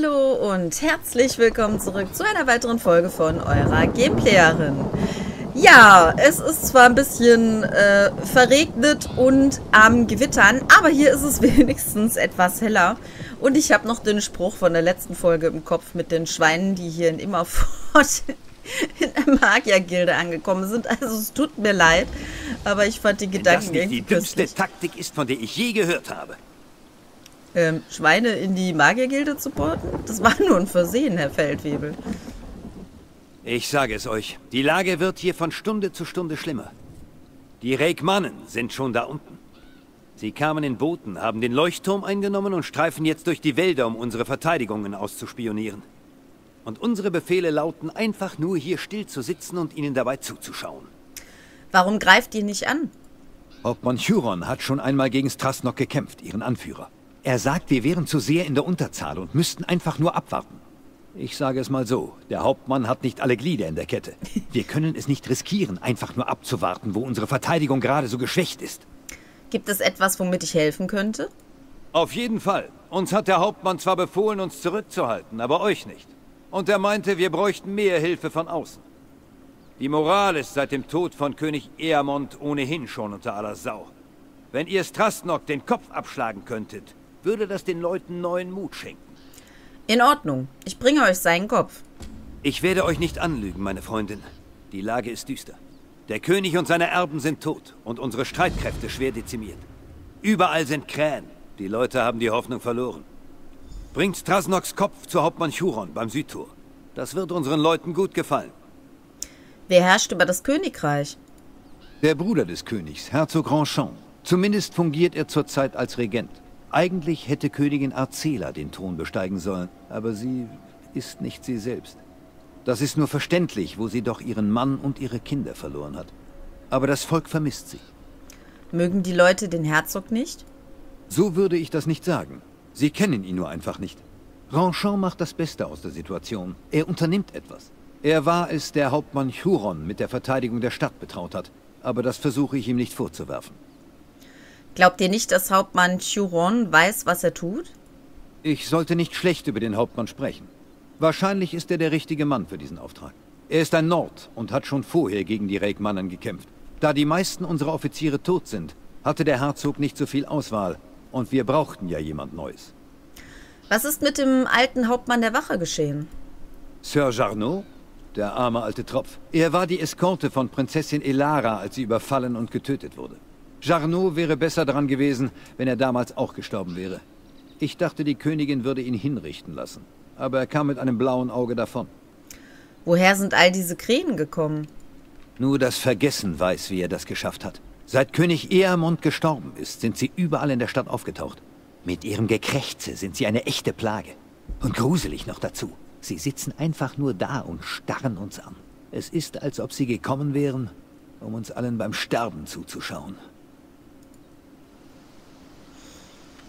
Hallo und herzlich willkommen zurück zu einer weiteren Folge von eurer Gameplayerin. Ja, es ist zwar ein bisschen äh, verregnet und am Gewittern, aber hier ist es wenigstens etwas heller. Und ich habe noch den Spruch von der letzten Folge im Kopf mit den Schweinen, die hier in Immerfort in der Magiergilde angekommen sind. Also es tut mir leid, aber ich fand die Gedanken das nicht die dümmste Taktik ist, von der ich je gehört habe ähm, Schweine in die Magiergilde zu porten? Das war nur ein Versehen, Herr Feldwebel. Ich sage es euch, die Lage wird hier von Stunde zu Stunde schlimmer. Die Reikmannen sind schon da unten. Sie kamen in Booten, haben den Leuchtturm eingenommen und streifen jetzt durch die Wälder, um unsere Verteidigungen auszuspionieren. Und unsere Befehle lauten einfach nur hier still zu sitzen und ihnen dabei zuzuschauen. Warum greift ihr nicht an? Hauptmann Huron hat schon einmal gegen Strasnock gekämpft, ihren Anführer. Er sagt, wir wären zu sehr in der Unterzahl und müssten einfach nur abwarten. Ich sage es mal so, der Hauptmann hat nicht alle Glieder in der Kette. Wir können es nicht riskieren, einfach nur abzuwarten, wo unsere Verteidigung gerade so geschwächt ist. Gibt es etwas, womit ich helfen könnte? Auf jeden Fall. Uns hat der Hauptmann zwar befohlen, uns zurückzuhalten, aber euch nicht. Und er meinte, wir bräuchten mehr Hilfe von außen. Die Moral ist seit dem Tod von König Eamond ohnehin schon unter aller Sau. Wenn ihr Strasnok den Kopf abschlagen könntet, würde das den Leuten neuen Mut schenken. In Ordnung. Ich bringe euch seinen Kopf. Ich werde euch nicht anlügen, meine Freundin. Die Lage ist düster. Der König und seine Erben sind tot und unsere Streitkräfte schwer dezimiert. Überall sind Krähen. Die Leute haben die Hoffnung verloren. Bringt Strasnoks Kopf zu Hauptmann Churon beim Südtor. Das wird unseren Leuten gut gefallen. Wer herrscht über das Königreich? Der Bruder des Königs, Herzog Grandchamp. Zumindest fungiert er zurzeit als Regent. Eigentlich hätte Königin Arzela den Thron besteigen sollen, aber sie ist nicht sie selbst. Das ist nur verständlich, wo sie doch ihren Mann und ihre Kinder verloren hat. Aber das Volk vermisst sie. Mögen die Leute den Herzog nicht? So würde ich das nicht sagen. Sie kennen ihn nur einfach nicht. Ranchamp macht das Beste aus der Situation. Er unternimmt etwas. Er war es, der Hauptmann Huron mit der Verteidigung der Stadt betraut hat. Aber das versuche ich ihm nicht vorzuwerfen. Glaubt ihr nicht, dass Hauptmann Churon weiß, was er tut? Ich sollte nicht schlecht über den Hauptmann sprechen. Wahrscheinlich ist er der richtige Mann für diesen Auftrag. Er ist ein Nord und hat schon vorher gegen die Reikmannen gekämpft. Da die meisten unserer Offiziere tot sind, hatte der Herzog nicht so viel Auswahl. Und wir brauchten ja jemand Neues. Was ist mit dem alten Hauptmann der Wache geschehen? Sir Jarno? Der arme alte Tropf. Er war die Eskorte von Prinzessin Elara, als sie überfallen und getötet wurde. Jarno wäre besser dran gewesen, wenn er damals auch gestorben wäre. Ich dachte, die Königin würde ihn hinrichten lassen. Aber er kam mit einem blauen Auge davon. Woher sind all diese Krähen gekommen? Nur das Vergessen weiß, wie er das geschafft hat. Seit König Eamond gestorben ist, sind sie überall in der Stadt aufgetaucht. Mit ihrem Gekrächze sind sie eine echte Plage. Und gruselig noch dazu. Sie sitzen einfach nur da und starren uns an. Es ist, als ob sie gekommen wären, um uns allen beim Sterben zuzuschauen.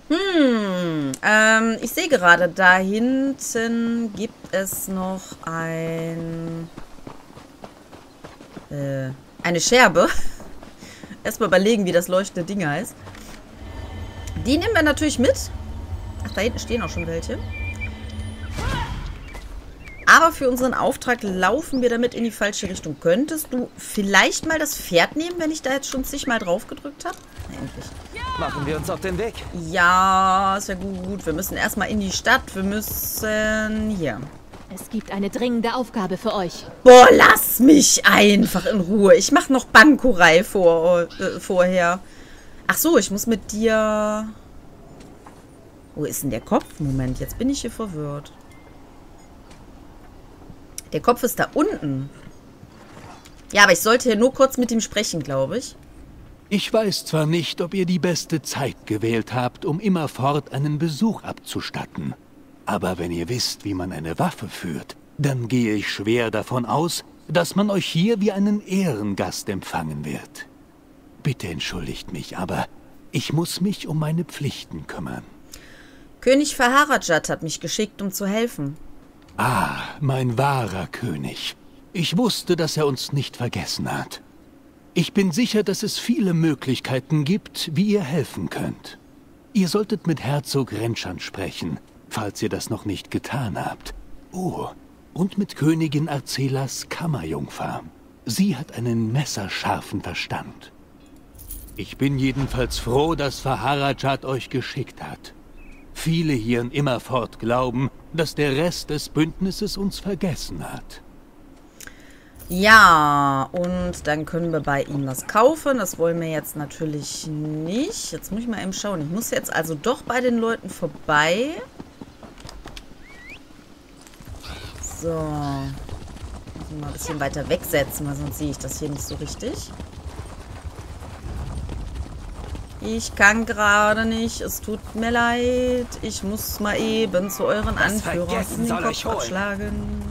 Hm, ähm, ich sehe gerade, da hinten gibt es noch ein... Äh, eine Scherbe. Erstmal überlegen, wie das leuchtende Ding heißt. Die nehmen wir natürlich mit. Ach, da hinten stehen auch schon welche. Aber für unseren Auftrag laufen wir damit in die falsche Richtung. Könntest du vielleicht mal das Pferd nehmen, wenn ich da jetzt schon zigmal drauf gedrückt habe? Endlich. Machen wir uns auf den Weg. Ja, ist ja gut. Wir müssen erstmal in die Stadt. Wir müssen hier. Es gibt eine dringende Aufgabe für euch. Boah, lass mich einfach in Ruhe. Ich mache noch Bankurei vor, äh, vorher. Ach so, ich muss mit dir... Wo ist denn der Kopf? Moment, jetzt bin ich hier verwirrt. Der Kopf ist da unten. Ja, aber ich sollte hier nur kurz mit ihm sprechen, glaube ich. Ich weiß zwar nicht, ob ihr die beste Zeit gewählt habt, um immerfort einen Besuch abzustatten. Aber wenn ihr wisst, wie man eine Waffe führt, dann gehe ich schwer davon aus, dass man euch hier wie einen Ehrengast empfangen wird. Bitte entschuldigt mich, aber ich muss mich um meine Pflichten kümmern. König Faharajat hat mich geschickt, um zu helfen. Ah, mein wahrer König. Ich wusste, dass er uns nicht vergessen hat. Ich bin sicher, dass es viele Möglichkeiten gibt, wie ihr helfen könnt. Ihr solltet mit Herzog Renschan sprechen. falls ihr das noch nicht getan habt. Oh, und mit Königin Arcelas Kammerjungfer. Sie hat einen messerscharfen Verstand. Ich bin jedenfalls froh, dass Faharajat euch geschickt hat. Viele hier in Immerfort glauben, dass der Rest des Bündnisses uns vergessen hat. Ja, und dann können wir bei ihm was kaufen. Das wollen wir jetzt natürlich nicht. Jetzt muss ich mal eben schauen. Ich muss jetzt also doch bei den Leuten vorbei. So. Muss ich mal ein bisschen weiter wegsetzen, weil sonst sehe ich das hier nicht so richtig. Ich kann gerade nicht. Es tut mir leid. Ich muss mal eben zu euren Anführern in den Kopf abschlagen.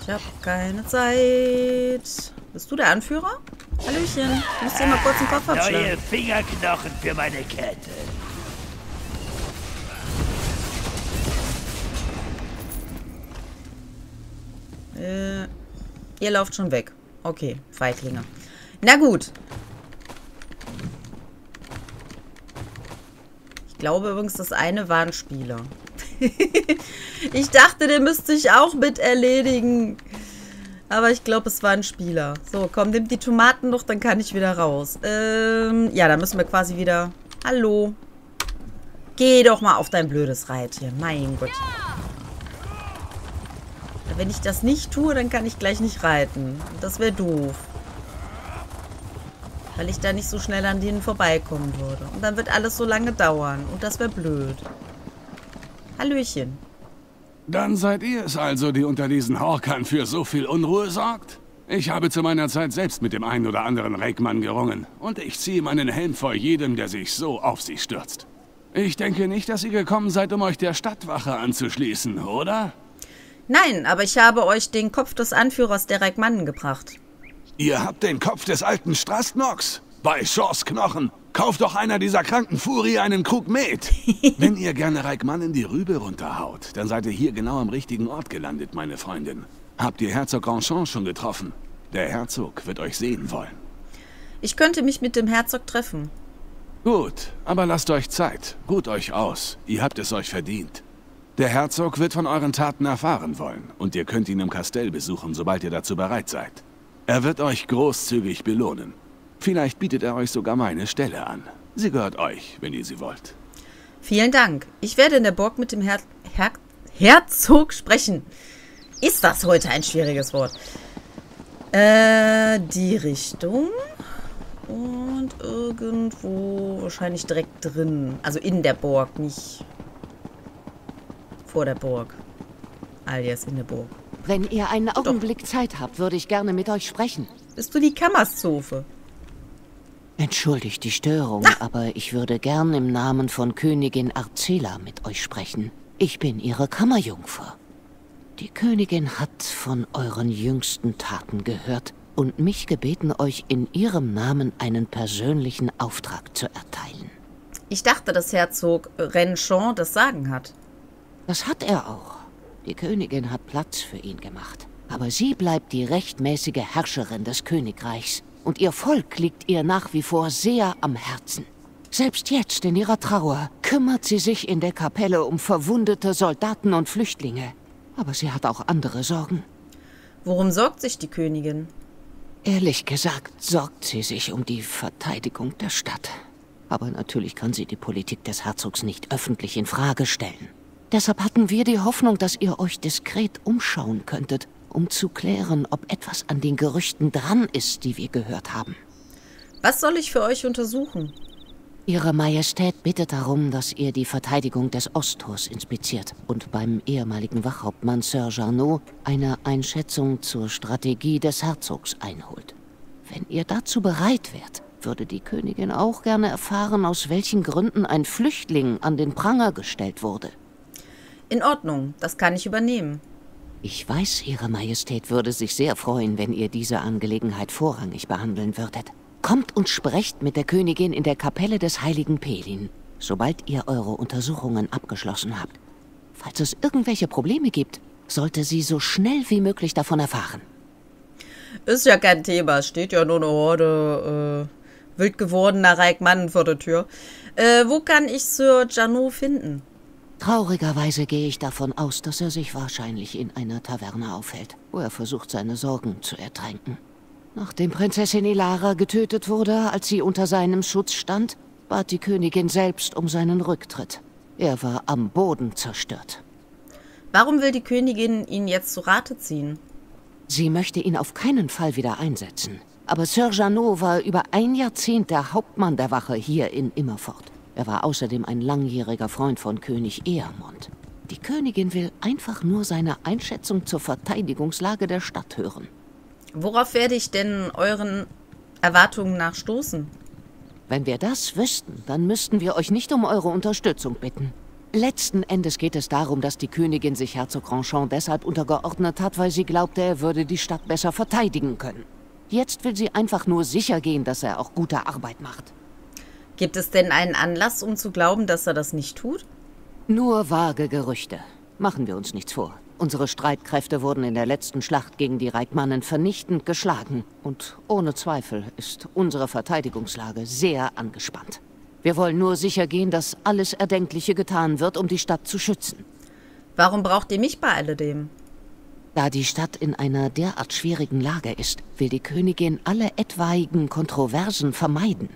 Ich habe keine Zeit. Bist du der Anführer? Hallöchen. Ich muss dir mal kurz den Kopf abschlagen. Neue Fingerknochen für meine Kette. Äh, ihr lauft schon weg. Okay, Feiglinge. Na gut. Ich glaube übrigens, das eine war ein Spieler. ich dachte, der müsste sich auch mit erledigen. Aber ich glaube, es war ein Spieler. So, komm, nimm die Tomaten noch, dann kann ich wieder raus. Ähm, ja, da müssen wir quasi wieder... Hallo. Geh doch mal auf dein blödes Reittier. Mein Gott. Wenn ich das nicht tue, dann kann ich gleich nicht reiten. Das wäre doof. Weil ich da nicht so schnell an denen vorbeikommen würde. Und dann wird alles so lange dauern. Und das wäre blöd. Hallöchen. Dann seid ihr es also, die unter diesen Horkern für so viel Unruhe sorgt? Ich habe zu meiner Zeit selbst mit dem einen oder anderen Reckmann gerungen. Und ich ziehe meinen Helm vor jedem, der sich so auf sie stürzt. Ich denke nicht, dass ihr gekommen seid, um euch der Stadtwache anzuschließen, oder? Nein, aber ich habe euch den Kopf des Anführers der Reckmannen gebracht. Ihr habt den Kopf des alten Strastnox? Bei Shaws Knochen. Kauft doch einer dieser kranken Furie einen Krug Met. Wenn ihr gerne Reikmannen die Rübe runterhaut, dann seid ihr hier genau am richtigen Ort gelandet, meine Freundin. Habt ihr Herzog Grandchamp schon getroffen? Der Herzog wird euch sehen wollen. Ich könnte mich mit dem Herzog treffen. Gut, aber lasst euch Zeit. Ruht euch aus. Ihr habt es euch verdient. Der Herzog wird von euren Taten erfahren wollen und ihr könnt ihn im Kastell besuchen, sobald ihr dazu bereit seid. Er wird euch großzügig belohnen. Vielleicht bietet er euch sogar meine Stelle an. Sie gehört euch, wenn ihr sie wollt. Vielen Dank. Ich werde in der Burg mit dem Her Her Herzog sprechen. Ist das heute ein schwieriges Wort? Äh, die Richtung. Und irgendwo wahrscheinlich direkt drin. Also in der Burg, nicht vor der Burg. Alias in der Burg. Wenn ihr einen Augenblick Zeit habt, würde ich gerne mit euch sprechen. Bist du die Kammerszofe? Entschuldigt die Störung, aber ich würde gern im Namen von Königin Arcela mit euch sprechen. Ich bin ihre Kammerjungfer. Die Königin hat von euren jüngsten Taten gehört und mich gebeten, euch in ihrem Namen einen persönlichen Auftrag zu erteilen. Ich dachte, dass Herzog Renchon das Sagen hat. Das hat er auch. Die Königin hat Platz für ihn gemacht. Aber sie bleibt die rechtmäßige Herrscherin des Königreichs. Und ihr Volk liegt ihr nach wie vor sehr am Herzen. Selbst jetzt in ihrer Trauer kümmert sie sich in der Kapelle um verwundete Soldaten und Flüchtlinge. Aber sie hat auch andere Sorgen. Worum sorgt sich die Königin? Ehrlich gesagt sorgt sie sich um die Verteidigung der Stadt. Aber natürlich kann sie die Politik des Herzogs nicht öffentlich in Frage stellen. Deshalb hatten wir die Hoffnung, dass ihr euch diskret umschauen könntet, um zu klären, ob etwas an den Gerüchten dran ist, die wir gehört haben. Was soll ich für euch untersuchen? Ihre Majestät bittet darum, dass ihr die Verteidigung des Osttors inspiziert und beim ehemaligen Wachhauptmann Sir Jarnot eine Einschätzung zur Strategie des Herzogs einholt. Wenn ihr dazu bereit wärt, würde die Königin auch gerne erfahren, aus welchen Gründen ein Flüchtling an den Pranger gestellt wurde. In Ordnung, das kann ich übernehmen. Ich weiß, Ihre Majestät würde sich sehr freuen, wenn ihr diese Angelegenheit vorrangig behandeln würdet. Kommt und sprecht mit der Königin in der Kapelle des heiligen Pelin, sobald ihr eure Untersuchungen abgeschlossen habt. Falls es irgendwelche Probleme gibt, sollte sie so schnell wie möglich davon erfahren. Ist ja kein Thema, es steht ja nur eine Horde äh, wild gewordener Reikmannen vor der Tür. Äh, wo kann ich Sir Jano finden? Traurigerweise gehe ich davon aus, dass er sich wahrscheinlich in einer Taverne aufhält, wo er versucht, seine Sorgen zu ertränken. Nachdem Prinzessin Ilara getötet wurde, als sie unter seinem Schutz stand, bat die Königin selbst um seinen Rücktritt. Er war am Boden zerstört. Warum will die Königin ihn jetzt zu Rate ziehen? Sie möchte ihn auf keinen Fall wieder einsetzen. Aber Sir Janot war über ein Jahrzehnt der Hauptmann der Wache hier in Immerfort. Er war außerdem ein langjähriger Freund von König Eamond. Die Königin will einfach nur seine Einschätzung zur Verteidigungslage der Stadt hören. Worauf werde ich denn euren Erwartungen nach stoßen? Wenn wir das wüssten, dann müssten wir euch nicht um eure Unterstützung bitten. Letzten Endes geht es darum, dass die Königin sich Herzog Grandchamp deshalb untergeordnet hat, weil sie glaubte, er würde die Stadt besser verteidigen können. Jetzt will sie einfach nur sicher gehen, dass er auch gute Arbeit macht. Gibt es denn einen Anlass, um zu glauben, dass er das nicht tut? Nur vage Gerüchte. Machen wir uns nichts vor. Unsere Streitkräfte wurden in der letzten Schlacht gegen die Reikmannen vernichtend geschlagen. Und ohne Zweifel ist unsere Verteidigungslage sehr angespannt. Wir wollen nur sicher gehen, dass alles Erdenkliche getan wird, um die Stadt zu schützen. Warum braucht ihr mich bei alledem? Da die Stadt in einer derart schwierigen Lage ist, will die Königin alle etwaigen Kontroversen vermeiden.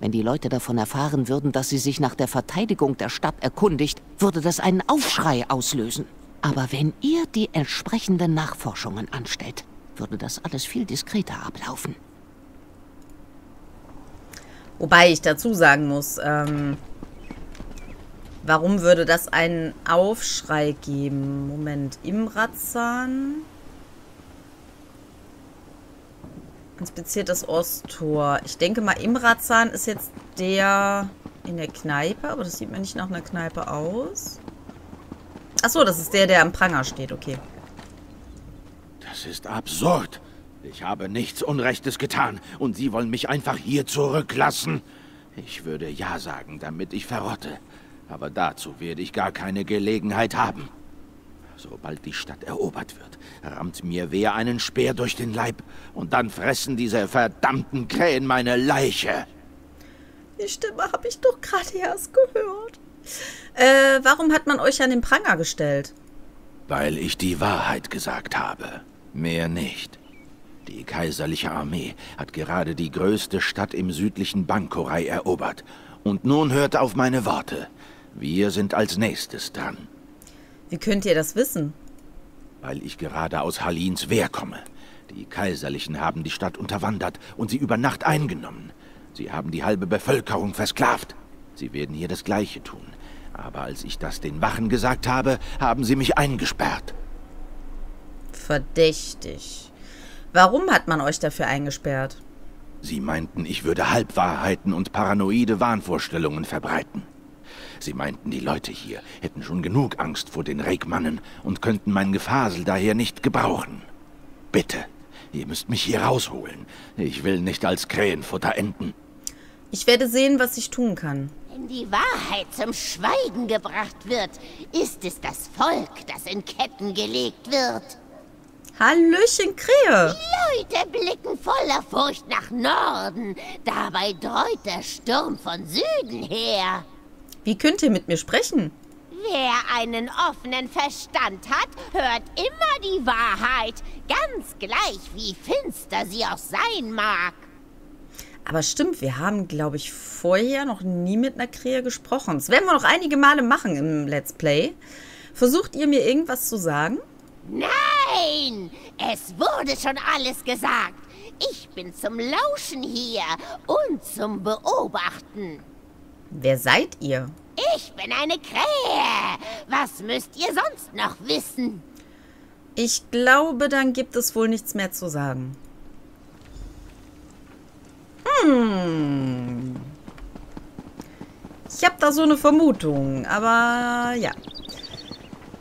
Wenn die Leute davon erfahren würden, dass sie sich nach der Verteidigung der Stadt erkundigt, würde das einen Aufschrei auslösen. Aber wenn ihr die entsprechenden Nachforschungen anstellt, würde das alles viel diskreter ablaufen. Wobei ich dazu sagen muss, ähm, Warum würde das einen Aufschrei geben? Moment, Imrazan. Inspiziert das Osttor. Ich denke mal, Imrazan ist jetzt der in der Kneipe, aber das sieht mir nicht nach einer Kneipe aus. Achso, das ist der, der am Pranger steht, okay. Das ist absurd. Ich habe nichts Unrechtes getan und Sie wollen mich einfach hier zurücklassen. Ich würde Ja sagen, damit ich verrotte. Aber dazu werde ich gar keine Gelegenheit haben. Sobald die Stadt erobert wird, rammt mir wer einen Speer durch den Leib und dann fressen diese verdammten Krähen meine Leiche. Die Stimme habe ich doch gerade erst gehört. Äh, warum hat man euch an den Pranger gestellt? Weil ich die Wahrheit gesagt habe. Mehr nicht. Die kaiserliche Armee hat gerade die größte Stadt im südlichen Bankorei erobert. Und nun hört auf meine Worte. Wir sind als nächstes dran. Wie könnt ihr das wissen? Weil ich gerade aus Halins Wehr komme. Die Kaiserlichen haben die Stadt unterwandert und sie über Nacht eingenommen. Sie haben die halbe Bevölkerung versklavt. Sie werden hier das Gleiche tun. Aber als ich das den Wachen gesagt habe, haben sie mich eingesperrt. Verdächtig. Warum hat man euch dafür eingesperrt? Sie meinten, ich würde Halbwahrheiten und paranoide Wahnvorstellungen verbreiten. Sie meinten, die Leute hier hätten schon genug Angst vor den Reikmannen und könnten mein Gefasel daher nicht gebrauchen. Bitte, ihr müsst mich hier rausholen. Ich will nicht als Krähenfutter enden. Ich werde sehen, was ich tun kann. Wenn die Wahrheit zum Schweigen gebracht wird, ist es das Volk, das in Ketten gelegt wird. Hallöchen, Krähe! Die Leute blicken voller Furcht nach Norden. Dabei dreut der Sturm von Süden her. Wie könnt ihr mit mir sprechen? Wer einen offenen Verstand hat, hört immer die Wahrheit, ganz gleich wie finster sie auch sein mag. Aber stimmt, wir haben, glaube ich, vorher noch nie mit einer Krähe gesprochen. Das werden wir noch einige Male machen im Let's Play. Versucht ihr mir irgendwas zu sagen? Nein, es wurde schon alles gesagt. Ich bin zum Lauschen hier und zum Beobachten. Wer seid ihr? Ich bin eine Krähe. Was müsst ihr sonst noch wissen? Ich glaube, dann gibt es wohl nichts mehr zu sagen. Hm. Ich habe da so eine Vermutung, aber ja.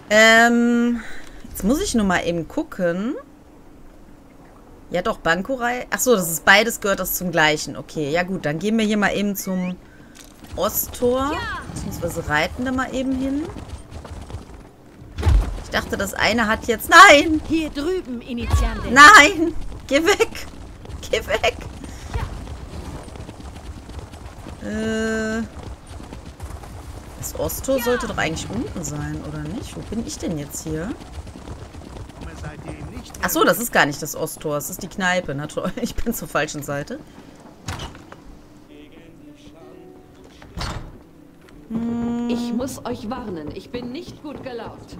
Ähm, jetzt muss ich nur mal eben gucken. Ja doch, Bankurei. Achso, das ist beides gehört das zum gleichen. Okay, ja gut, dann gehen wir hier mal eben zum Osttor. Beziehungsweise reiten da mal eben hin. Ich dachte, das eine hat jetzt... Nein! Hier drüben, Initiante. Nein! Geh weg! Geh weg! Äh... Das Osttor sollte doch eigentlich unten sein, oder nicht? Wo bin ich denn jetzt hier? Ach so, das ist gar nicht das Osttor. Das ist die Kneipe. Na toll, ich bin zur falschen Seite. Ich muss euch warnen, ich bin nicht gut gelaunt.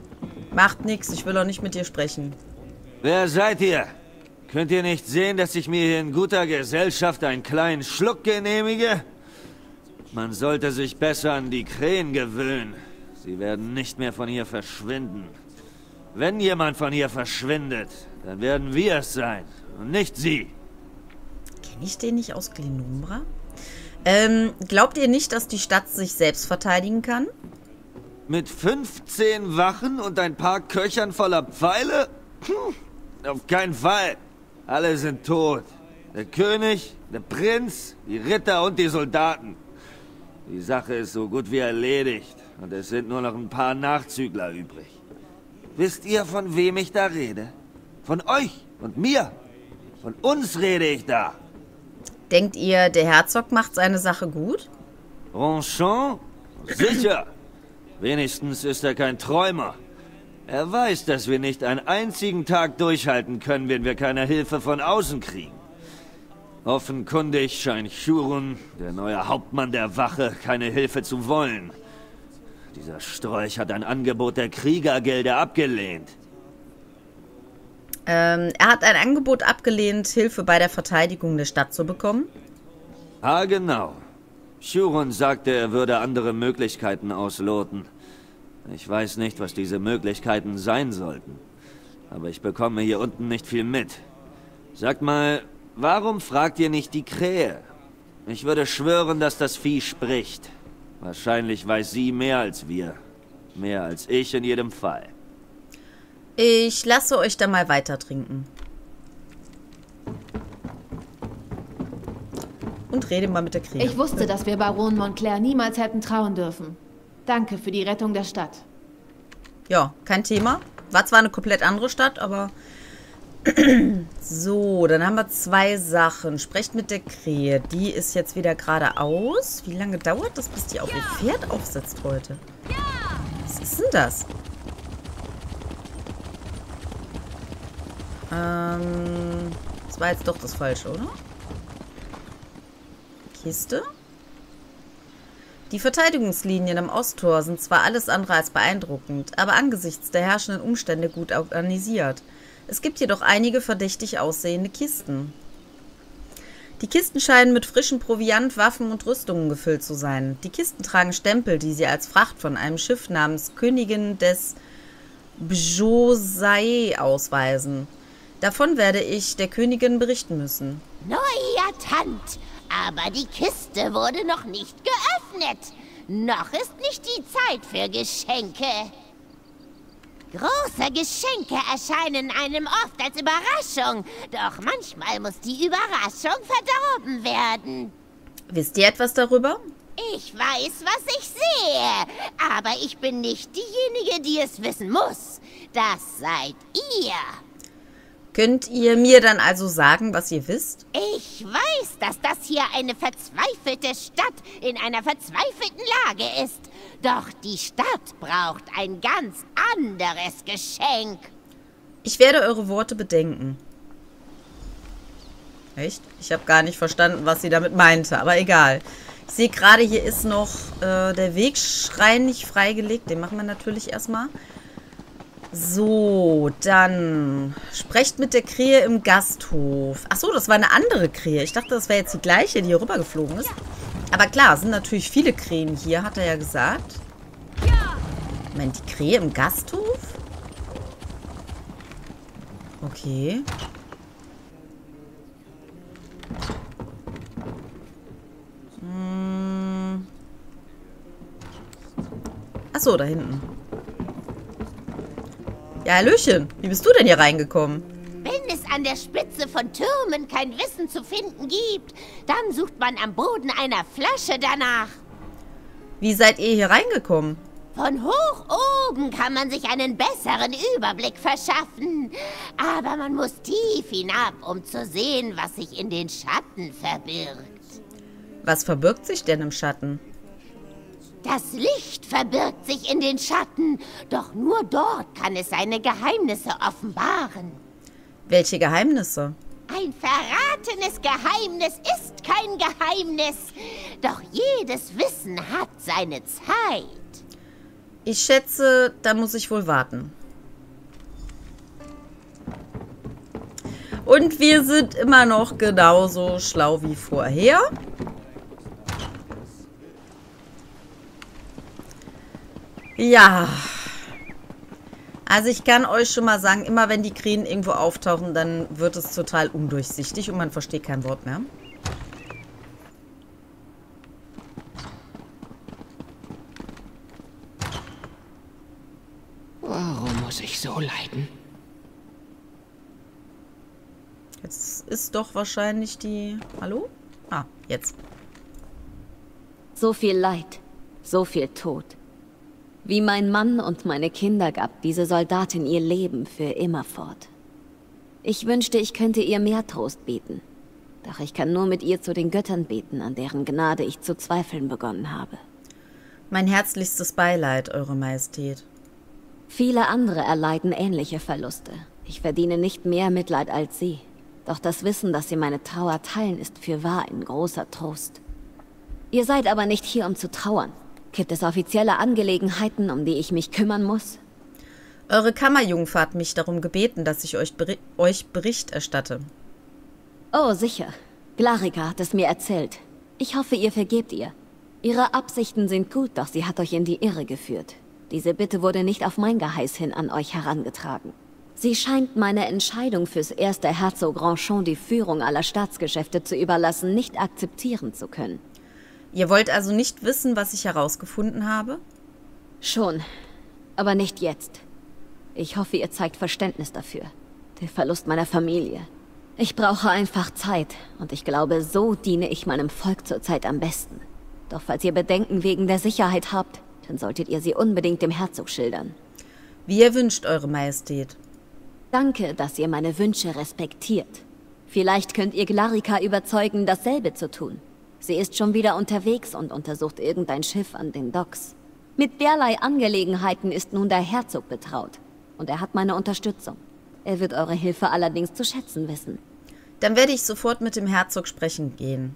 Macht nix, ich will auch nicht mit dir sprechen. Wer seid ihr? Könnt ihr nicht sehen, dass ich mir hier in guter Gesellschaft einen kleinen Schluck genehmige? Man sollte sich besser an die Krähen gewöhnen. Sie werden nicht mehr von hier verschwinden. Wenn jemand von hier verschwindet, dann werden wir es sein und nicht sie. Kenne ich den nicht aus Glenumbra? Ähm, glaubt ihr nicht, dass die Stadt sich selbst verteidigen kann? Mit 15 Wachen und ein paar Köchern voller Pfeile? Hm, auf keinen Fall. Alle sind tot. Der König, der Prinz, die Ritter und die Soldaten. Die Sache ist so gut wie erledigt und es sind nur noch ein paar Nachzügler übrig. Wisst ihr, von wem ich da rede? Von euch und mir. Von uns rede ich da. Denkt ihr, der Herzog macht seine Sache gut? Ronchon? Sicher. Wenigstens ist er kein Träumer. Er weiß, dass wir nicht einen einzigen Tag durchhalten können, wenn wir keine Hilfe von außen kriegen. Offenkundig scheint Churun, der neue Hauptmann der Wache, keine Hilfe zu wollen. Dieser Strolch hat ein Angebot der Kriegergelder abgelehnt. Ähm, er hat ein Angebot abgelehnt, Hilfe bei der Verteidigung der Stadt zu bekommen. Ah, genau. Churun sagte, er würde andere Möglichkeiten ausloten. Ich weiß nicht, was diese Möglichkeiten sein sollten. Aber ich bekomme hier unten nicht viel mit. Sagt mal, warum fragt ihr nicht die Krähe? Ich würde schwören, dass das Vieh spricht. Wahrscheinlich weiß sie mehr als wir. Mehr als ich in jedem Fall. Ich lasse euch da mal weiter trinken. Und rede mal mit der Krähe. Ich wusste, dass wir Baron Montclair niemals hätten trauen dürfen. Danke für die Rettung der Stadt. Ja, kein Thema. War zwar eine komplett andere Stadt, aber... so, dann haben wir zwei Sachen. Sprecht mit der Krähe. Die ist jetzt wieder geradeaus. Wie lange dauert das, bis die auf ihr Pferd aufsetzt heute? Was ist denn das? Ähm, das war jetzt doch das Falsche, oder? Kiste? Die Verteidigungslinien am Osttor sind zwar alles andere als beeindruckend, aber angesichts der herrschenden Umstände gut organisiert. Es gibt jedoch einige verdächtig aussehende Kisten. Die Kisten scheinen mit frischem Proviant, Waffen und Rüstungen gefüllt zu sein. Die Kisten tragen Stempel, die sie als Fracht von einem Schiff namens Königin des Bjosai ausweisen. Davon werde ich der Königin berichten müssen. Neuer Tant, aber die Kiste wurde noch nicht geöffnet. Noch ist nicht die Zeit für Geschenke. Große Geschenke erscheinen einem oft als Überraschung, doch manchmal muss die Überraschung verdorben werden. Wisst ihr etwas darüber? Ich weiß, was ich sehe, aber ich bin nicht diejenige, die es wissen muss. Das seid ihr. Könnt ihr mir dann also sagen, was ihr wisst? Ich weiß, dass das hier eine verzweifelte Stadt in einer verzweifelten Lage ist. Doch die Stadt braucht ein ganz anderes Geschenk. Ich werde eure Worte bedenken. Echt? Ich habe gar nicht verstanden, was sie damit meinte, aber egal. Ich sehe gerade, hier ist noch äh, der Wegschrein nicht freigelegt. Den machen wir natürlich erstmal. So, dann sprecht mit der Krähe im Gasthof. Achso, das war eine andere Krähe. Ich dachte, das wäre jetzt die gleiche, die hier rübergeflogen ist. Aber klar, es sind natürlich viele Krähen hier, hat er ja gesagt. Moment, die Krähe im Gasthof? Okay. Hm. Achso, da hinten. Ja, Hallöchen. Wie bist du denn hier reingekommen? Wenn es an der Spitze von Türmen kein Wissen zu finden gibt, dann sucht man am Boden einer Flasche danach. Wie seid ihr hier reingekommen? Von hoch oben kann man sich einen besseren Überblick verschaffen. Aber man muss tief hinab, um zu sehen, was sich in den Schatten verbirgt. Was verbirgt sich denn im Schatten? Das Licht verbirgt sich in den Schatten, doch nur dort kann es seine Geheimnisse offenbaren. Welche Geheimnisse? Ein verratenes Geheimnis ist kein Geheimnis, doch jedes Wissen hat seine Zeit. Ich schätze, da muss ich wohl warten. Und wir sind immer noch genauso schlau wie vorher. Ja. Also ich kann euch schon mal sagen, immer wenn die Krähen irgendwo auftauchen, dann wird es total undurchsichtig und man versteht kein Wort mehr. Warum muss ich so leiden? Jetzt ist doch wahrscheinlich die... Hallo? Ah, jetzt. So viel Leid, so viel Tod. Wie mein Mann und meine Kinder gab diese Soldatin ihr Leben für immer fort. Ich wünschte, ich könnte ihr mehr Trost bieten. Doch ich kann nur mit ihr zu den Göttern beten, an deren Gnade ich zu zweifeln begonnen habe. Mein herzlichstes Beileid, Eure Majestät. Viele andere erleiden ähnliche Verluste. Ich verdiene nicht mehr Mitleid als Sie. Doch das Wissen, dass Sie meine Trauer teilen, ist für wahr ein großer Trost. Ihr seid aber nicht hier, um zu trauern. Gibt es offizielle Angelegenheiten, um die ich mich kümmern muss? Eure Kammerjungfer hat mich darum gebeten, dass ich euch, beri euch Bericht erstatte. Oh, sicher. Glarika hat es mir erzählt. Ich hoffe, ihr vergebt ihr. Ihre Absichten sind gut, doch sie hat euch in die Irre geführt. Diese Bitte wurde nicht auf mein Geheiß hin an euch herangetragen. Sie scheint meine Entscheidung fürs erste Herzog Grandchamp die Führung aller Staatsgeschäfte zu überlassen, nicht akzeptieren zu können. Ihr wollt also nicht wissen, was ich herausgefunden habe? Schon, aber nicht jetzt. Ich hoffe, ihr zeigt Verständnis dafür. Der Verlust meiner Familie. Ich brauche einfach Zeit und ich glaube, so diene ich meinem Volk zurzeit am besten. Doch falls ihr Bedenken wegen der Sicherheit habt, dann solltet ihr sie unbedingt dem Herzog schildern. Wie ihr wünscht, Eure Majestät. Danke, dass ihr meine Wünsche respektiert. Vielleicht könnt ihr Glarika überzeugen, dasselbe zu tun. Sie ist schon wieder unterwegs und untersucht irgendein Schiff an den Docks. Mit derlei Angelegenheiten ist nun der Herzog betraut. Und er hat meine Unterstützung. Er wird eure Hilfe allerdings zu schätzen wissen. Dann werde ich sofort mit dem Herzog sprechen gehen.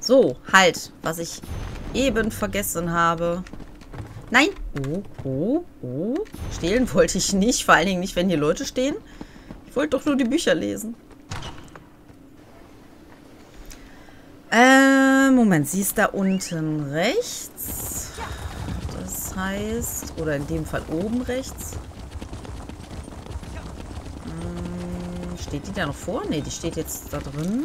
So, halt, was ich eben vergessen habe. Nein. Oh, oh, oh. Stehlen wollte ich nicht. Vor allen Dingen nicht, wenn hier Leute stehen. Ich wollte doch nur die Bücher lesen. Äh, Moment. Sie ist da unten rechts. Das heißt... Oder in dem Fall oben rechts. Hm, steht die da noch vor? Ne, die steht jetzt da drin.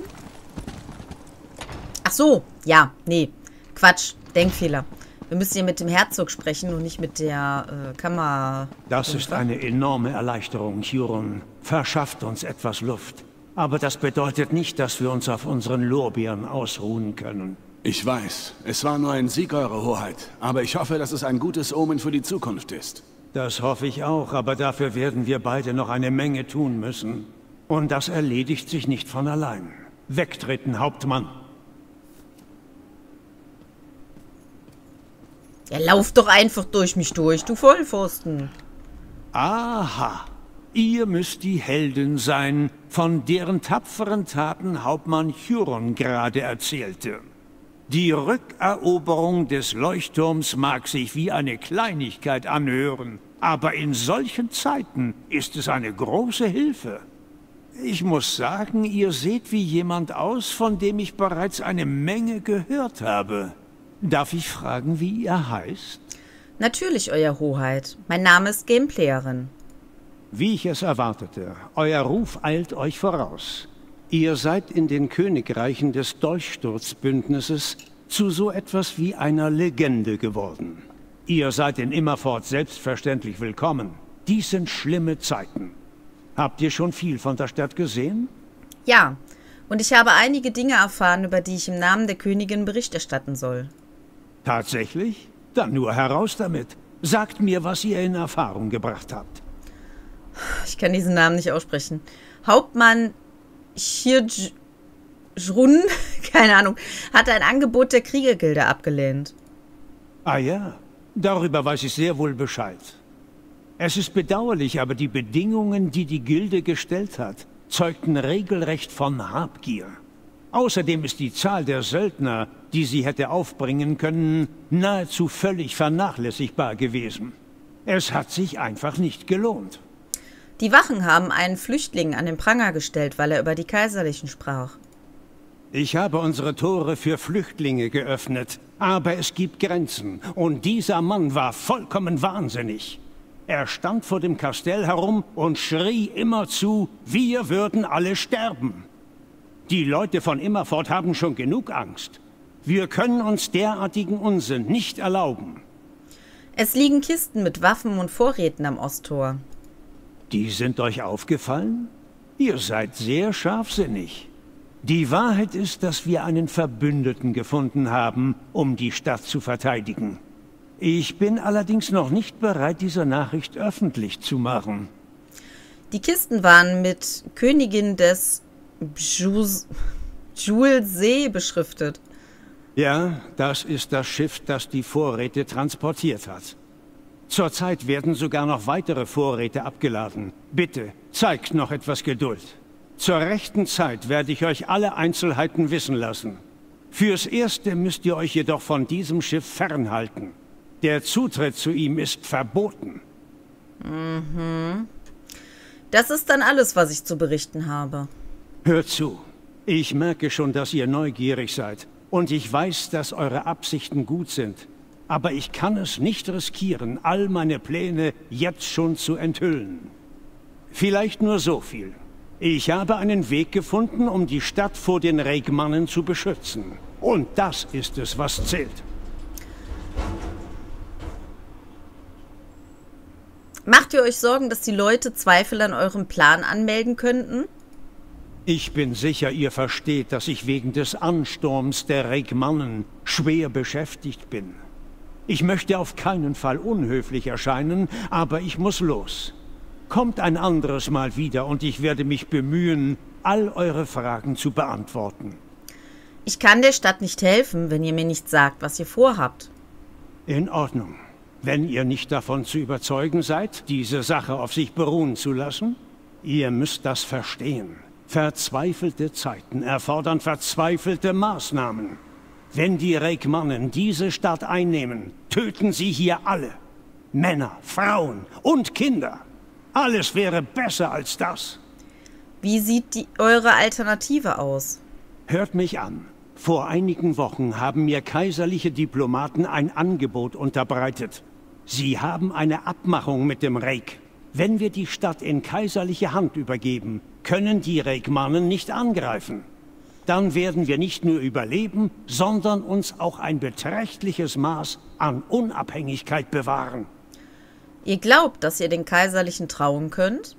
Ach so. Ja, nee. Quatsch. Denkfehler. Wir müssen hier mit dem Herzog sprechen und nicht mit der äh, Kammer. Das ist eine enorme Erleichterung, Huron. Verschafft uns etwas Luft. Aber das bedeutet nicht, dass wir uns auf unseren Lorbeeren ausruhen können. Ich weiß, es war nur ein Sieg, Eure Hoheit. Aber ich hoffe, dass es ein gutes Omen für die Zukunft ist. Das hoffe ich auch, aber dafür werden wir beide noch eine Menge tun müssen. Und das erledigt sich nicht von allein. Wegtreten, Hauptmann. Ja, lauf doch einfach durch mich durch, du Vollpfosten. Aha. Ihr müsst die Helden sein, von deren tapferen Taten Hauptmann Huron gerade erzählte. Die Rückeroberung des Leuchtturms mag sich wie eine Kleinigkeit anhören, aber in solchen Zeiten ist es eine große Hilfe. Ich muss sagen, ihr seht wie jemand aus, von dem ich bereits eine Menge gehört habe. Darf ich fragen, wie ihr heißt? Natürlich, Euer Hoheit. Mein Name ist Gameplayerin. Wie ich es erwartete, euer Ruf eilt euch voraus. Ihr seid in den Königreichen des Dolchsturzbündnisses zu so etwas wie einer Legende geworden. Ihr seid in Immerfort selbstverständlich willkommen. Dies sind schlimme Zeiten. Habt ihr schon viel von der Stadt gesehen? Ja, und ich habe einige Dinge erfahren, über die ich im Namen der Königin Bericht erstatten soll. Tatsächlich? Dann nur heraus damit. Sagt mir, was ihr in Erfahrung gebracht habt. Ich kann diesen Namen nicht aussprechen. Hauptmann Chirjrun, keine Ahnung, hatte ein Angebot der Kriegergilde abgelehnt. Ah ja, darüber weiß ich sehr wohl Bescheid. Es ist bedauerlich, aber die Bedingungen, die die Gilde gestellt hat, zeugten regelrecht von Habgier. Außerdem ist die Zahl der Söldner, die sie hätte aufbringen können, nahezu völlig vernachlässigbar gewesen. Es hat sich einfach nicht gelohnt. Die Wachen haben einen Flüchtling an den Pranger gestellt, weil er über die Kaiserlichen sprach. Ich habe unsere Tore für Flüchtlinge geöffnet, aber es gibt Grenzen, und dieser Mann war vollkommen wahnsinnig. Er stand vor dem Kastell herum und schrie immerzu, wir würden alle sterben. Die Leute von Immerfort haben schon genug Angst. Wir können uns derartigen Unsinn nicht erlauben. Es liegen Kisten mit Waffen und Vorräten am Osttor. Die sind euch aufgefallen? Ihr seid sehr scharfsinnig. Die Wahrheit ist, dass wir einen Verbündeten gefunden haben, um die Stadt zu verteidigen. Ich bin allerdings noch nicht bereit, diese Nachricht öffentlich zu machen. Die Kisten waren mit Königin des Jules See beschriftet. Ja, das ist das Schiff, das die Vorräte transportiert hat. Zurzeit werden sogar noch weitere Vorräte abgeladen. Bitte, zeigt noch etwas Geduld. Zur rechten Zeit werde ich euch alle Einzelheiten wissen lassen. Fürs Erste müsst ihr euch jedoch von diesem Schiff fernhalten. Der Zutritt zu ihm ist verboten. Mhm. Das ist dann alles, was ich zu berichten habe. Hört zu. Ich merke schon, dass ihr neugierig seid. Und ich weiß, dass eure Absichten gut sind. Aber ich kann es nicht riskieren, all meine Pläne jetzt schon zu enthüllen. Vielleicht nur so viel. Ich habe einen Weg gefunden, um die Stadt vor den Regmannen zu beschützen. Und das ist es, was zählt. Macht ihr euch Sorgen, dass die Leute Zweifel an eurem Plan anmelden könnten? Ich bin sicher, ihr versteht, dass ich wegen des Ansturms der Regmannen schwer beschäftigt bin. Ich möchte auf keinen Fall unhöflich erscheinen, aber ich muss los. Kommt ein anderes Mal wieder und ich werde mich bemühen, all eure Fragen zu beantworten. Ich kann der Stadt nicht helfen, wenn ihr mir nicht sagt, was ihr vorhabt. In Ordnung. Wenn ihr nicht davon zu überzeugen seid, diese Sache auf sich beruhen zu lassen, ihr müsst das verstehen. Verzweifelte Zeiten erfordern verzweifelte Maßnahmen. Wenn die Reikmannen diese Stadt einnehmen, töten sie hier alle. Männer, Frauen und Kinder. Alles wäre besser als das. Wie sieht die, eure Alternative aus? Hört mich an. Vor einigen Wochen haben mir kaiserliche Diplomaten ein Angebot unterbreitet. Sie haben eine Abmachung mit dem Reik. Wenn wir die Stadt in kaiserliche Hand übergeben, können die Regmannen nicht angreifen. Dann werden wir nicht nur überleben, sondern uns auch ein beträchtliches Maß an Unabhängigkeit bewahren. Ihr glaubt, dass ihr den Kaiserlichen trauen könnt?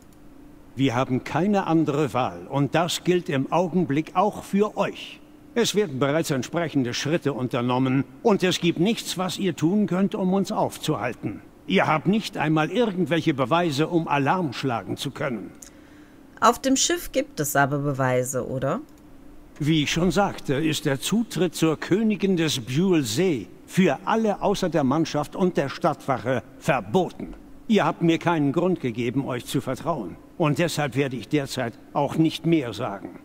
Wir haben keine andere Wahl und das gilt im Augenblick auch für euch. Es werden bereits entsprechende Schritte unternommen und es gibt nichts, was ihr tun könnt, um uns aufzuhalten. Ihr habt nicht einmal irgendwelche Beweise, um Alarm schlagen zu können. Auf dem Schiff gibt es aber Beweise, oder? Wie ich schon sagte, ist der Zutritt zur Königin des Buell See für alle außer der Mannschaft und der Stadtwache verboten. Ihr habt mir keinen Grund gegeben, euch zu vertrauen. Und deshalb werde ich derzeit auch nicht mehr sagen.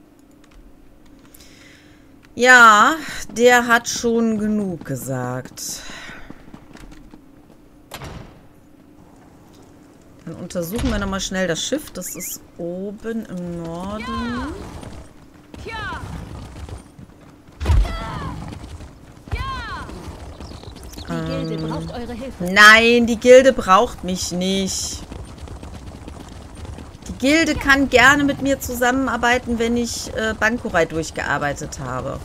Ja, der hat schon genug gesagt. Dann untersuchen wir nochmal schnell das Schiff. Das ist oben im Norden. Ja. Die Gilde ähm, braucht eure Hilfe. Nein, die Gilde braucht mich nicht. Die Gilde kann gerne mit mir zusammenarbeiten, wenn ich äh, Bankurei durchgearbeitet habe.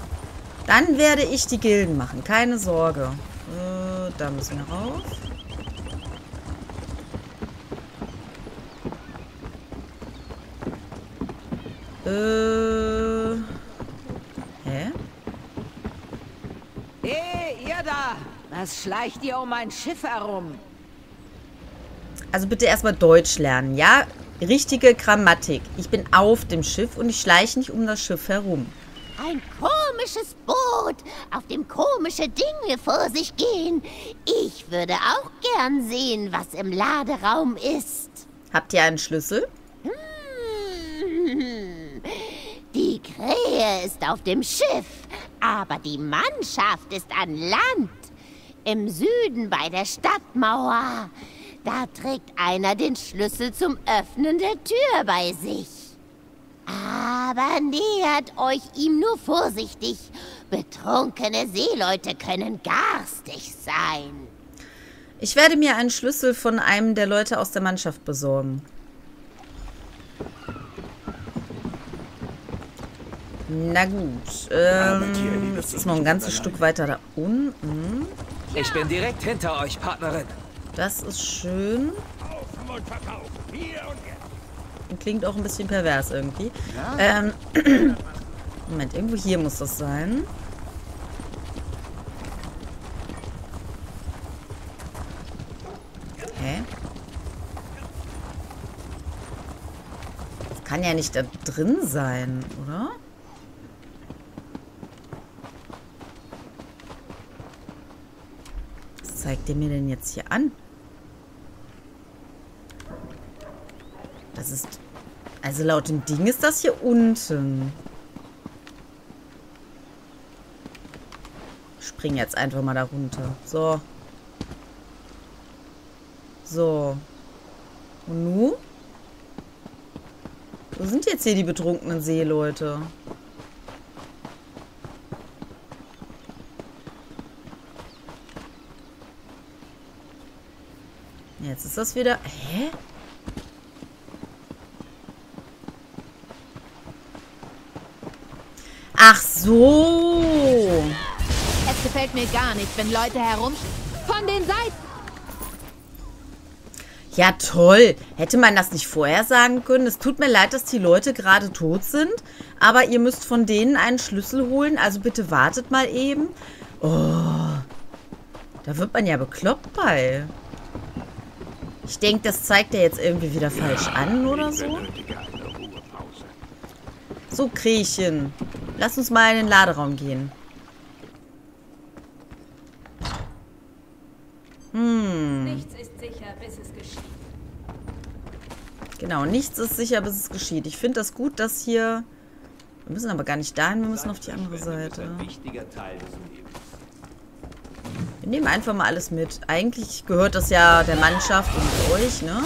Dann werde ich die Gilden machen. Keine Sorge. Äh, da müssen wir rauf. Äh. Hä? Hey, ihr da! Was schleicht ihr um mein Schiff herum? Also bitte erstmal Deutsch lernen, ja? Richtige Grammatik. Ich bin auf dem Schiff und ich schleiche nicht um das Schiff herum. Ein komisches Boot, auf dem komische Dinge vor sich gehen. Ich würde auch gern sehen, was im Laderaum ist. Habt ihr einen Schlüssel? Hm. Die Krähe ist auf dem Schiff, aber die Mannschaft ist an Land. Im Süden bei der Stadtmauer. Da trägt einer den Schlüssel zum Öffnen der Tür bei sich. Aber nähert euch ihm nur vorsichtig. Betrunkene Seeleute können garstig sein. Ich werde mir einen Schlüssel von einem der Leute aus der Mannschaft besorgen. Na gut. Ähm, das ist noch ein ganzes Stück weiter da unten. Ich bin direkt hinter euch, Partnerin. Das ist schön. Und klingt auch ein bisschen pervers irgendwie. Ähm, Moment, irgendwo hier muss das sein. Hä? Das kann ja nicht da drin sein, oder? Zeigt der mir denn jetzt hier an? Das ist... Also laut dem Ding ist das hier unten. Spring jetzt einfach mal da runter. So. So. Und nu? Wo sind jetzt hier die betrunkenen Seeleute? Jetzt ist das wieder... Hä? Ach so. Es gefällt mir gar nicht, wenn Leute herum... Von den Seiten! Ja, toll. Hätte man das nicht vorher sagen können? Es tut mir leid, dass die Leute gerade tot sind, aber ihr müsst von denen einen Schlüssel holen, also bitte wartet mal eben. Oh, da wird man ja bekloppt bei. Ich denke, das zeigt er jetzt irgendwie wieder falsch an oder so. So, Krächen. Lass uns mal in den Laderaum gehen. Hm. Nichts ist sicher, bis es geschieht. Genau, nichts ist sicher, bis es geschieht. Ich finde das gut, dass hier... Wir müssen aber gar nicht dahin, wir müssen auf die andere Seite. Wir nehmen einfach mal alles mit. Eigentlich gehört das ja der Mannschaft und euch, ne?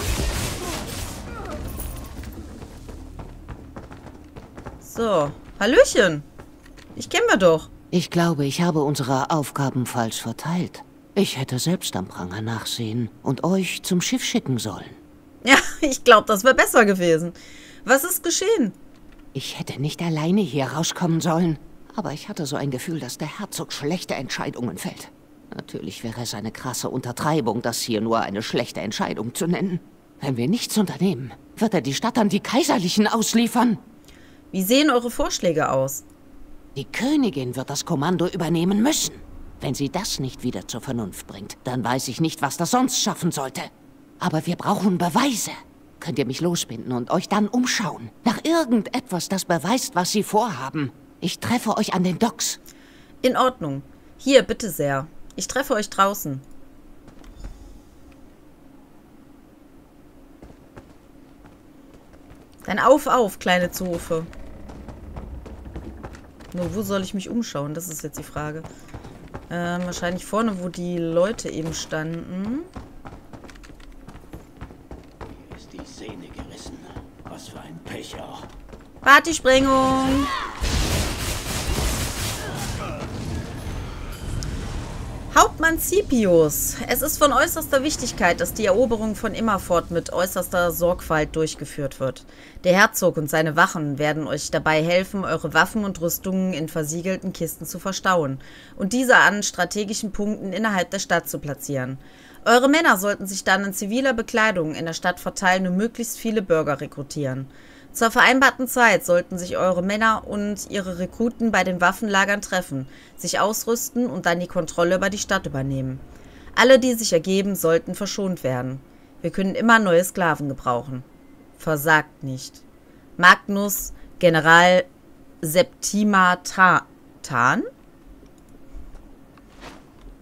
So, Hallöchen. Ich kenne wir doch. Ich glaube, ich habe unsere Aufgaben falsch verteilt. Ich hätte selbst am Pranger nachsehen und euch zum Schiff schicken sollen. Ja, ich glaube, das wäre besser gewesen. Was ist geschehen? Ich hätte nicht alleine hier rauskommen sollen. Aber ich hatte so ein Gefühl, dass der Herzog schlechte Entscheidungen fällt. Natürlich wäre es eine krasse Untertreibung, das hier nur eine schlechte Entscheidung zu nennen. Wenn wir nichts unternehmen, wird er die Stadt an die Kaiserlichen ausliefern. Wie sehen eure Vorschläge aus? Die Königin wird das Kommando übernehmen müssen. Wenn sie das nicht wieder zur Vernunft bringt, dann weiß ich nicht, was das sonst schaffen sollte. Aber wir brauchen Beweise. Könnt ihr mich losbinden und euch dann umschauen? Nach irgendetwas, das beweist, was sie vorhaben. Ich treffe euch an den Docks. In Ordnung. Hier, bitte sehr. Ich treffe euch draußen. Dann auf, auf, kleine Zofe. Nur wo soll ich mich umschauen? Das ist jetzt die Frage. Ähm, wahrscheinlich vorne, wo die Leute eben standen. Hier ist die Sehne gerissen. Was für ein Pech auch. Partysprengung! Hauptmann Scipius. Es ist von äußerster Wichtigkeit, dass die Eroberung von Immerfort mit äußerster Sorgfalt durchgeführt wird. Der Herzog und seine Wachen werden euch dabei helfen, eure Waffen und Rüstungen in versiegelten Kisten zu verstauen und diese an strategischen Punkten innerhalb der Stadt zu platzieren. Eure Männer sollten sich dann in ziviler Bekleidung in der Stadt verteilen und möglichst viele Bürger rekrutieren. Zur vereinbarten Zeit sollten sich eure Männer und ihre Rekruten bei den Waffenlagern treffen, sich ausrüsten und dann die Kontrolle über die Stadt übernehmen. Alle, die sich ergeben, sollten verschont werden. Wir können immer neue Sklaven gebrauchen. versagt nicht. Magnus General Septima Ta Tan?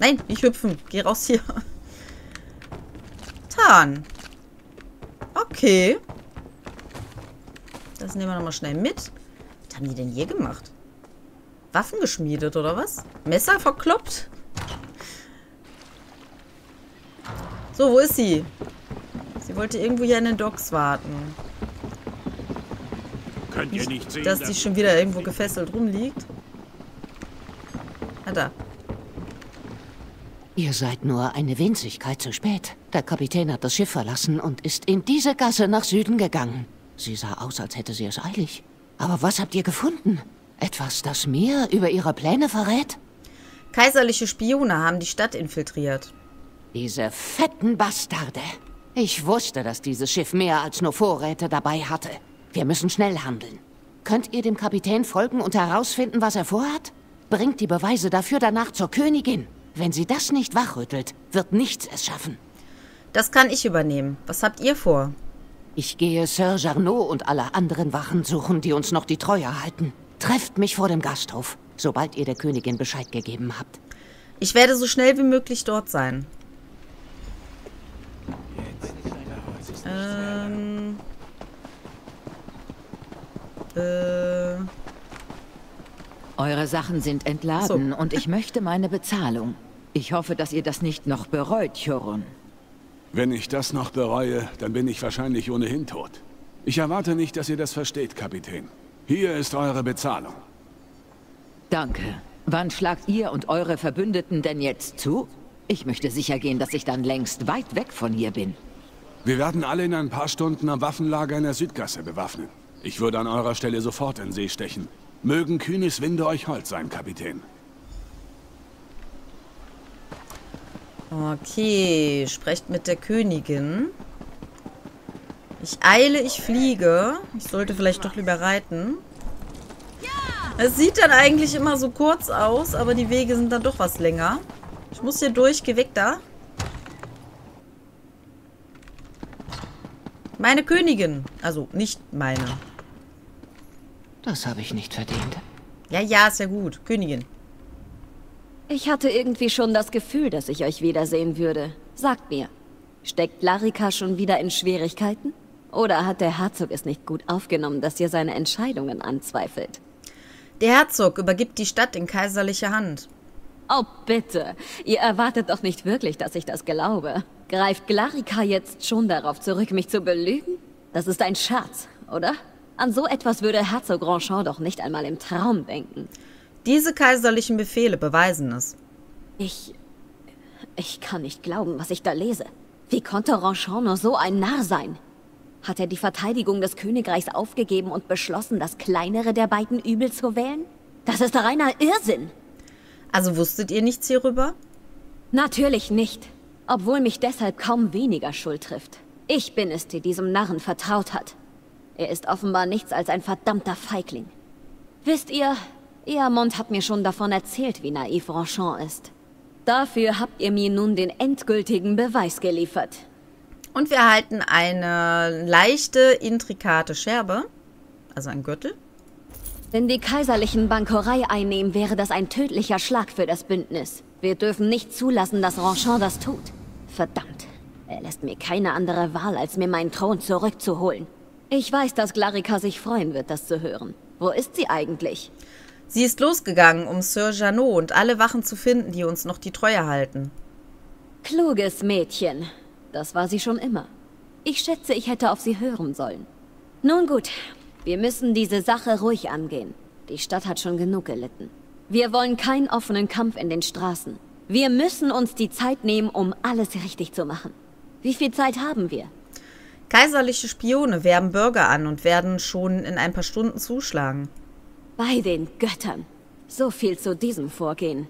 Nein, nicht hüpfen. Geh raus hier. Tan. Okay. Das nehmen wir nochmal schnell mit. Was haben die denn hier gemacht? Waffen geschmiedet, oder was? Messer verkloppt? So, wo ist sie? Sie wollte irgendwo hier in den Docks warten. Könnt ihr nicht sehen, dass die schon wieder irgendwo gefesselt rumliegt? Ah, da. Ihr seid nur eine Winzigkeit zu spät. Der Kapitän hat das Schiff verlassen und ist in diese Gasse nach Süden gegangen. Sie sah aus, als hätte sie es eilig. Aber was habt ihr gefunden? Etwas, das mir über ihre Pläne verrät? Kaiserliche Spione haben die Stadt infiltriert. Diese fetten Bastarde. Ich wusste, dass dieses Schiff mehr als nur Vorräte dabei hatte. Wir müssen schnell handeln. Könnt ihr dem Kapitän folgen und herausfinden, was er vorhat? Bringt die Beweise dafür danach zur Königin. Wenn sie das nicht wachrüttelt, wird nichts es schaffen. Das kann ich übernehmen. Was habt ihr vor? Ich gehe Sir Jarnot und alle anderen Wachen suchen, die uns noch die Treue halten. Trefft mich vor dem Gasthof, sobald ihr der Königin Bescheid gegeben habt. Ich werde so schnell wie möglich dort sein. Ähm. Äh. Eure Sachen sind entladen So. und ich möchte meine Bezahlung. Ich hoffe, dass ihr das nicht noch bereut, Choron. Wenn ich das noch bereue, dann bin ich wahrscheinlich ohnehin tot. Ich erwarte nicht, dass ihr das versteht, Kapitän. Hier ist eure Bezahlung. Danke. Wann schlagt ihr und eure Verbündeten denn jetzt zu? Ich möchte sicher gehen, dass ich dann längst weit weg von hier bin. Wir werden alle in ein paar Stunden am Waffenlager in der Südgasse bewaffnen. Ich würde an eurer Stelle sofort in See stechen. Mögen kühnes Winde euch hold sein, Kapitän. Okay, sprecht mit der Königin. Ich eile, ich fliege. Ich sollte vielleicht doch lieber reiten. Es sieht dann eigentlich immer so kurz aus, aber die Wege sind dann doch was länger. Ich muss hier durch. Geh weg da. Meine Königin. Also, nicht meine. Das habe ich nicht verdient. Ja, ja, ist ja gut. Königin. Ich hatte irgendwie schon das Gefühl, dass ich euch wiedersehen würde. Sagt mir, steckt Larika schon wieder in Schwierigkeiten? Oder hat der Herzog es nicht gut aufgenommen, dass ihr seine Entscheidungen anzweifelt? Der Herzog übergibt die Stadt in kaiserliche Hand. Oh, bitte. Ihr erwartet doch nicht wirklich, dass ich das glaube. Greift Glarika jetzt schon darauf zurück, mich zu belügen? Das ist ein Scherz, oder? An so etwas würde Herzog Grandchamp doch nicht einmal im Traum denken. Diese kaiserlichen Befehle beweisen es. Ich... Ich kann nicht glauben, was ich da lese. Wie konnte Ronchamp nur so ein Narr sein? Hat er die Verteidigung des Königreichs aufgegeben und beschlossen, das kleinere der beiden Übel zu wählen? Das ist reiner Irrsinn. Also wusstet ihr nichts hierüber? Natürlich nicht. Obwohl mich deshalb kaum weniger Schuld trifft. Ich bin es, die diesem Narren vertraut hat. Er ist offenbar nichts als ein verdammter Feigling. Wisst ihr, Eamond hat mir schon davon erzählt, wie naiv Ronchamp ist. Dafür habt ihr mir nun den endgültigen Beweis geliefert. Und wir erhalten eine leichte, intrikate Scherbe. Also ein Gürtel. Wenn die kaiserlichen Bankerei einnehmen, wäre das ein tödlicher Schlag für das Bündnis. Wir dürfen nicht zulassen, dass Ronchamp das tut. Verdammt. Er lässt mir keine andere Wahl, als mir meinen Thron zurückzuholen. Ich weiß, dass Glarica sich freuen wird, das zu hören. Wo ist sie eigentlich? Sie ist losgegangen, um Sir Janot und alle Wachen zu finden, die uns noch die Treue halten. Kluges Mädchen. Das war sie schon immer. Ich schätze, ich hätte auf sie hören sollen. Nun gut, wir müssen diese Sache ruhig angehen. Die Stadt hat schon genug gelitten. Wir wollen keinen offenen Kampf in den Straßen. Wir müssen uns die Zeit nehmen, um alles richtig zu machen. Wie viel Zeit haben wir? Kaiserliche Spione werben Bürger an und werden schon in ein paar Stunden zuschlagen. Bei den Göttern. So viel zu diesem Vorgehen.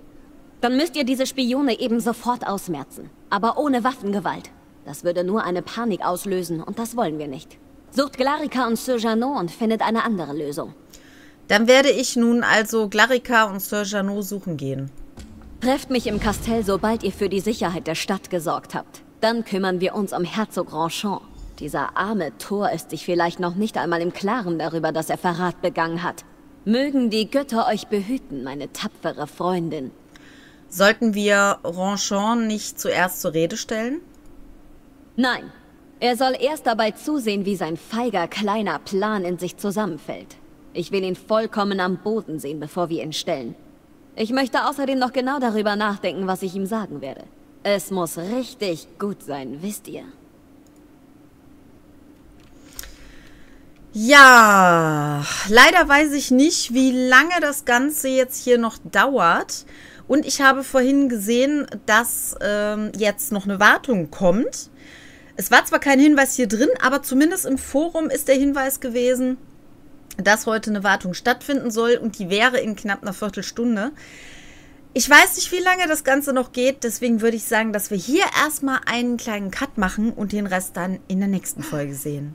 Dann müsst ihr diese Spione eben sofort ausmerzen. Aber ohne Waffengewalt. Das würde nur eine Panik auslösen und das wollen wir nicht. Sucht Glarica und Sir Janot und findet eine andere Lösung. Dann werde ich nun also Glarica und Sir Janot suchen gehen. Trefft mich im Kastell, sobald ihr für die Sicherheit der Stadt gesorgt habt. Dann kümmern wir uns um Herzog Ronchamp. Dieser arme Thor ist sich vielleicht noch nicht einmal im Klaren darüber, dass er Verrat begangen hat. Mögen die Götter euch behüten, meine tapfere Freundin. Sollten wir Ronchon nicht zuerst zur Rede stellen? Nein. Er soll erst dabei zusehen, wie sein feiger kleiner Plan in sich zusammenfällt. Ich will ihn vollkommen am Boden sehen, bevor wir ihn stellen. Ich möchte außerdem noch genau darüber nachdenken, was ich ihm sagen werde. Es muss richtig gut sein, wisst ihr. Ja, leider weiß ich nicht, wie lange das Ganze jetzt hier noch dauert. Und ich habe vorhin gesehen, dass ähm, jetzt noch eine Wartung kommt. Es war zwar kein Hinweis hier drin, aber zumindest im Forum ist der Hinweis gewesen, dass heute eine Wartung stattfinden soll und die wäre in knapp einer Viertelstunde. Ich weiß nicht, wie lange das Ganze noch geht, deswegen würde ich sagen, dass wir hier erstmal einen kleinen Cut machen und den Rest dann in der nächsten Folge sehen.